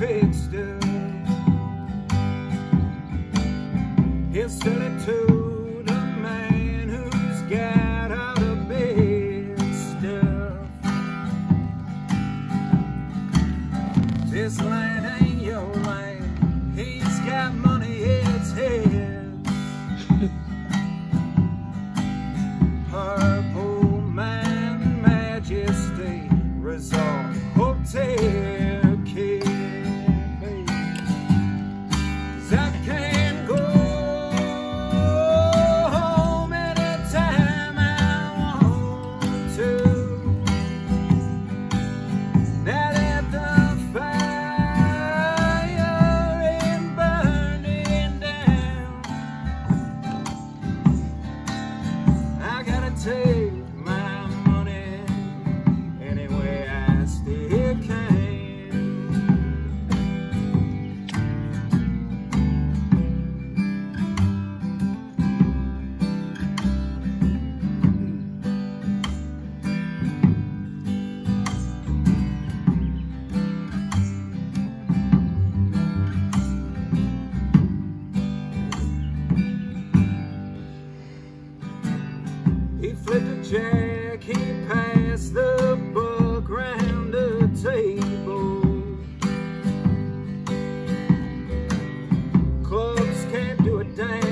pig still. He'll sell it He flipped a jack, he passed the book round the table. Clubs can't do a damn.